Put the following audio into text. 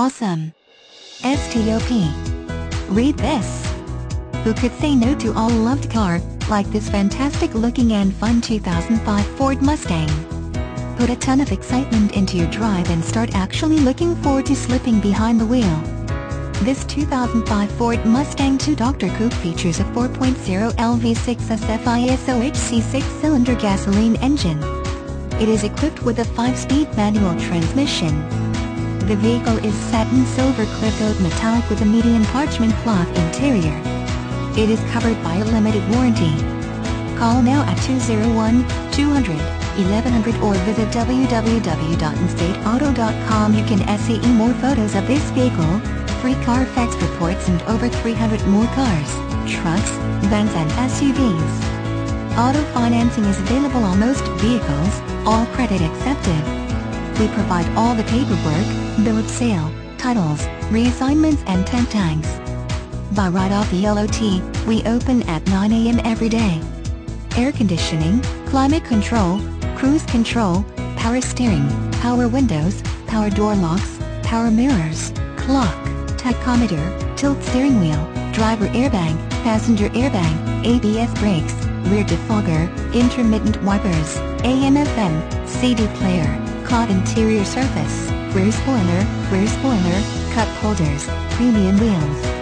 Awesome. STOP. Read this. Who could say no to all loved car, like this fantastic looking and fun 2005 Ford Mustang? Put a ton of excitement into your drive and start actually looking forward to slipping behind the wheel. This 2005 Ford Mustang 2 Dr. Coupe features a 4.0 LV6 SFISOHC 6-cylinder gasoline engine. It is equipped with a 5-speed manual transmission. The vehicle is satin silver clear-coat metallic with a medium parchment cloth interior. It is covered by a limited warranty. Call now at 201-200-1100 or visit www.njstateauto.com. You can see more photos of this vehicle, free Carfax reports and over 300 more cars, trucks, vans and SUVs. Auto financing is available on most vehicles, all credit accepted. We provide all the paperwork, bill of sale, titles, reassignments and temp tags. Buy right off the LOT, we open at 9 a.m. every day. Air conditioning, climate control, cruise control, power steering, power windows, power door locks, power mirrors, clock, tachometer, tilt steering wheel, driver airbag, passenger airbag, ABS brakes, rear defogger, intermittent wipers, AM-FM, CD player, cloth interior surface, rear spoiler, rear spoiler, cup holders, premium wheels.